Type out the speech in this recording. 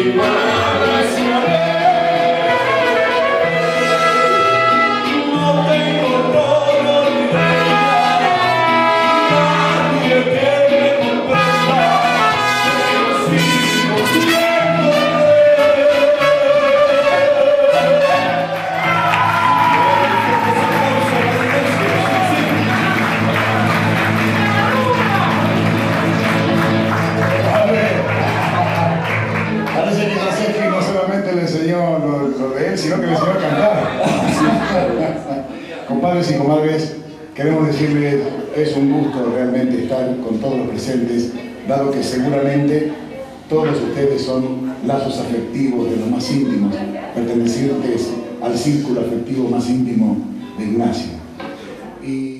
Sim, para sino que les iba a cantar. Compadres y comadres, queremos decirles, es un gusto realmente estar con todos los presentes, dado que seguramente todos ustedes son lazos afectivos de los más íntimos, pertenecientes al círculo afectivo más íntimo de Ignacio. Y...